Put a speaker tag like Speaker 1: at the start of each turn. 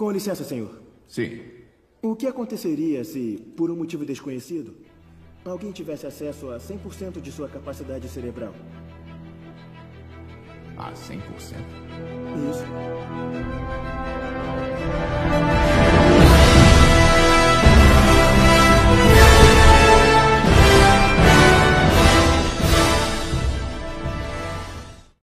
Speaker 1: Com licença, senhor.
Speaker 2: Sim.
Speaker 1: O que aconteceria se, por um motivo desconhecido, alguém tivesse acesso a 100% de sua capacidade cerebral?
Speaker 2: A 100%? Isso.